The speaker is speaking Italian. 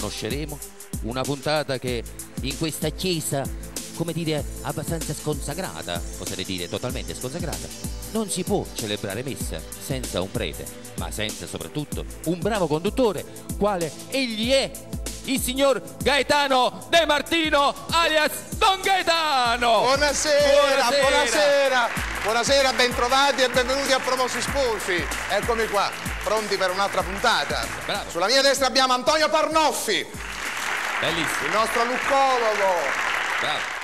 lasceremo una puntata che in questa chiesa, come dire, abbastanza sconsacrata, oserei dire totalmente sconsacrata, non si può celebrare messa senza un prete, ma senza soprattutto un bravo conduttore, quale egli è, il signor Gaetano De Martino, alias Don Gaetano! Buonasera, Buonasera. buonasera, buonasera, bentrovati e benvenuti a Promosi Sposi. Eccomi qua, pronti per un'altra puntata. Bravo. Sulla mia destra abbiamo Antonio Parnoffi, Bellissimo, il nostro luccologo. bravo.